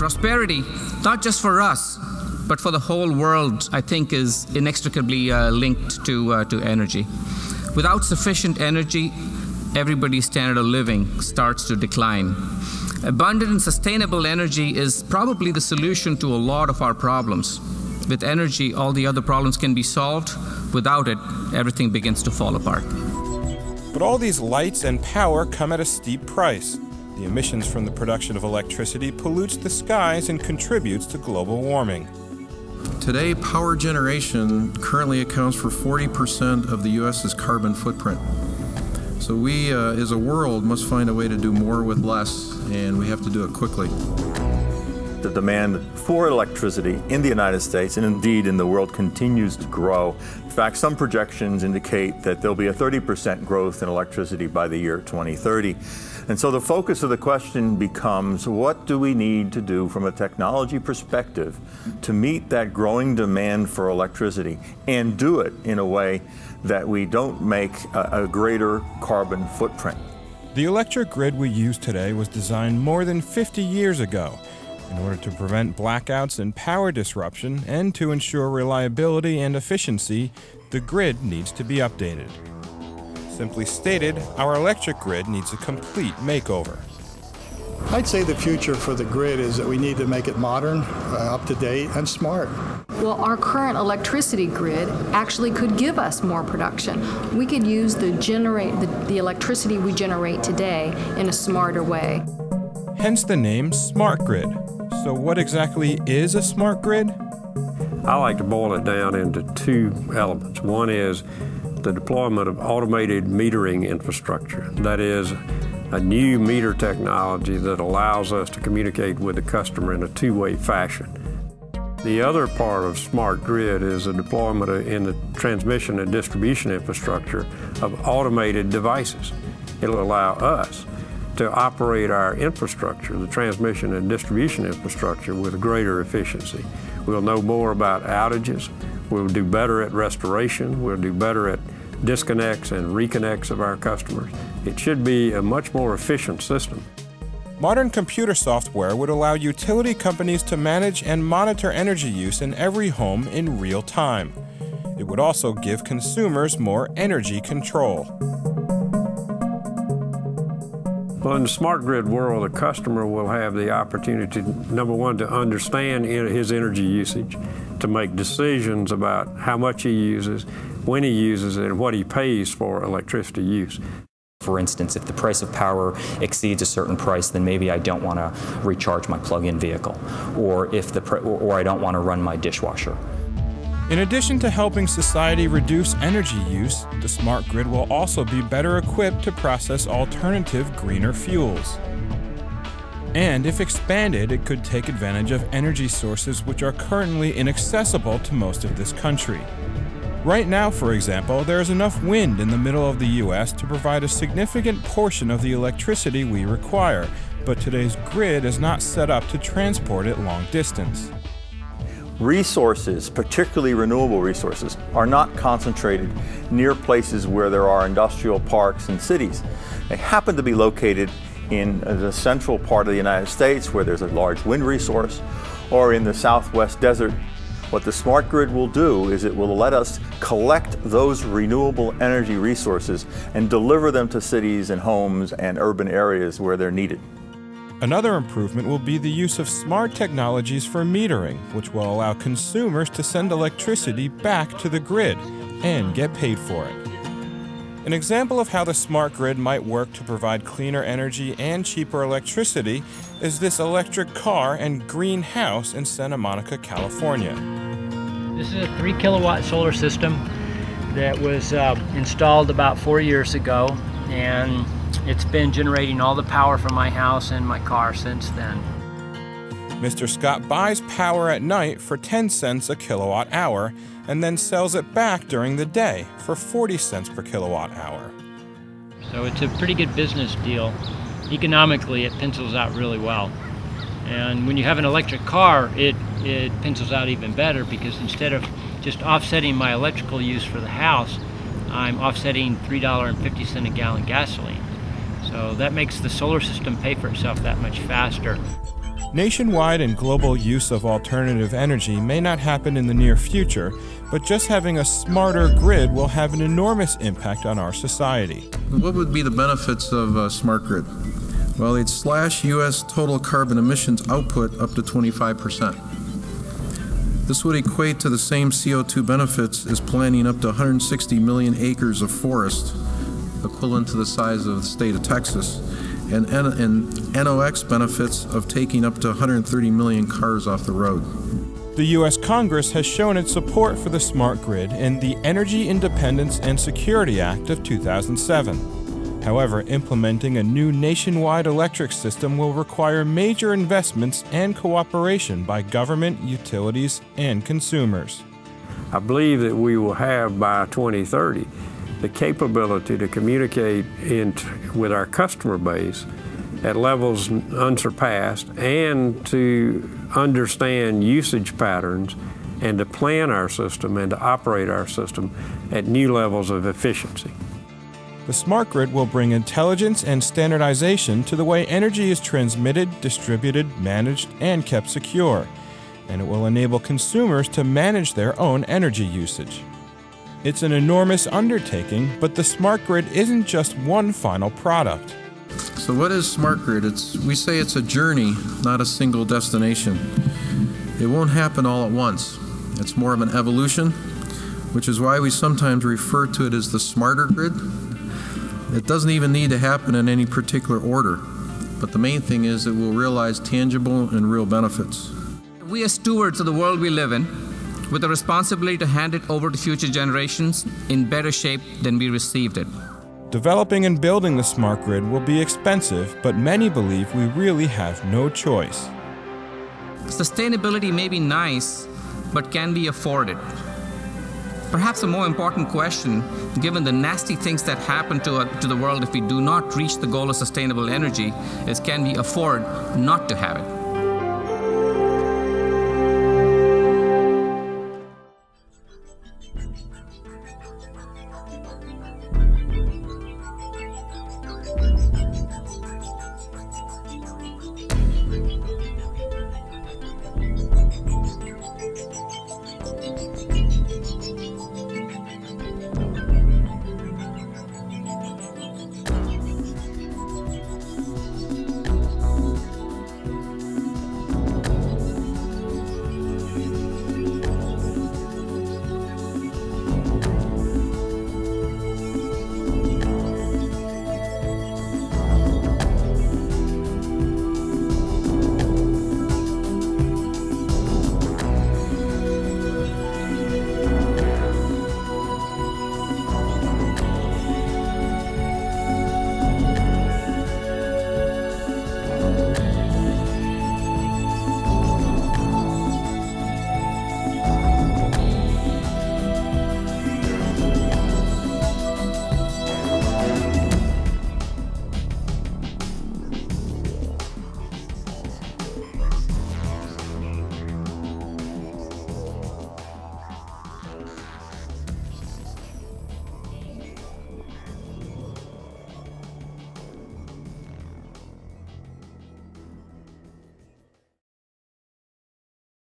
Prosperity, not just for us, but for the whole world, I think is inextricably uh, linked to, uh, to energy. Without sufficient energy, everybody's standard of living starts to decline. Abundant and sustainable energy is probably the solution to a lot of our problems. With energy, all the other problems can be solved. Without it, everything begins to fall apart. But all these lights and power come at a steep price. The emissions from the production of electricity pollutes the skies and contributes to global warming. Today, power generation currently accounts for 40% of the U.S.'s carbon footprint. So we, uh, as a world, must find a way to do more with less, and we have to do it quickly. The demand for electricity in the United States and indeed in the world continues to grow. In fact, some projections indicate that there'll be a 30% growth in electricity by the year 2030. And so the focus of the question becomes what do we need to do from a technology perspective to meet that growing demand for electricity and do it in a way that we don't make a, a greater carbon footprint? The electric grid we use today was designed more than 50 years ago in order to prevent blackouts and power disruption and to ensure reliability and efficiency, the grid needs to be updated. Simply stated, our electric grid needs a complete makeover. I'd say the future for the grid is that we need to make it modern, uh, up to date, and smart. Well, our current electricity grid actually could give us more production. We could use the generate the, the electricity we generate today in a smarter way. Hence the name Smart Grid. So, what exactly is a smart grid? I like to boil it down into two elements. One is the deployment of automated metering infrastructure. That is, a new meter technology that allows us to communicate with the customer in a two-way fashion. The other part of smart grid is the deployment in the transmission and distribution infrastructure of automated devices. It'll allow us to operate our infrastructure, the transmission and distribution infrastructure, with greater efficiency. We'll know more about outages. We'll do better at restoration. We'll do better at disconnects and reconnects of our customers. It should be a much more efficient system. Modern computer software would allow utility companies to manage and monitor energy use in every home in real time. It would also give consumers more energy control. Well, in the smart grid world, a customer will have the opportunity, number one, to understand his energy usage, to make decisions about how much he uses, when he uses it, and what he pays for electricity use. For instance, if the price of power exceeds a certain price, then maybe I don't want to recharge my plug-in vehicle, or if the or I don't want to run my dishwasher. In addition to helping society reduce energy use, the smart grid will also be better equipped to process alternative greener fuels. And if expanded, it could take advantage of energy sources which are currently inaccessible to most of this country. Right now, for example, there is enough wind in the middle of the US to provide a significant portion of the electricity we require, but today's grid is not set up to transport it long distance resources, particularly renewable resources, are not concentrated near places where there are industrial parks and cities. They happen to be located in the central part of the United States where there's a large wind resource or in the southwest desert. What the smart grid will do is it will let us collect those renewable energy resources and deliver them to cities and homes and urban areas where they're needed. Another improvement will be the use of smart technologies for metering, which will allow consumers to send electricity back to the grid and get paid for it. An example of how the smart grid might work to provide cleaner energy and cheaper electricity is this electric car and greenhouse in Santa Monica, California. This is a 3 kilowatt solar system that was uh, installed about four years ago and it's been generating all the power from my house and my car since then. Mr. Scott buys power at night for 10 cents a kilowatt hour and then sells it back during the day for 40 cents per kilowatt hour. So it's a pretty good business deal. Economically, it pencils out really well. And when you have an electric car, it, it pencils out even better because instead of just offsetting my electrical use for the house, I'm offsetting $3.50 a gallon gasoline. So that makes the solar system pay for itself that much faster. Nationwide and global use of alternative energy may not happen in the near future, but just having a smarter grid will have an enormous impact on our society. What would be the benefits of a smart grid? Well, it'd slash U.S. total carbon emissions output up to 25%. This would equate to the same CO2 benefits as planting up to 160 million acres of forest, equivalent to the size of the state of Texas, and, and NOx benefits of taking up to 130 million cars off the road. The U.S. Congress has shown its support for the smart grid in the Energy Independence and Security Act of 2007. However, implementing a new nationwide electric system will require major investments and cooperation by government, utilities, and consumers. I believe that we will have by 2030 the capability to communicate in, with our customer base at levels unsurpassed and to understand usage patterns and to plan our system and to operate our system at new levels of efficiency. The smart grid will bring intelligence and standardization to the way energy is transmitted, distributed, managed, and kept secure, and it will enable consumers to manage their own energy usage. It's an enormous undertaking, but the smart grid isn't just one final product. So what is smart grid? It's we say it's a journey, not a single destination. It won't happen all at once. It's more of an evolution, which is why we sometimes refer to it as the smarter grid. It doesn't even need to happen in any particular order, but the main thing is it will realize tangible and real benefits. We are stewards of the world we live in with the responsibility to hand it over to future generations in better shape than we received it. Developing and building the smart grid will be expensive, but many believe we really have no choice. Sustainability may be nice, but can be afforded? Perhaps a more important question, given the nasty things that happen to, uh, to the world if we do not reach the goal of sustainable energy, is can we afford not to have it?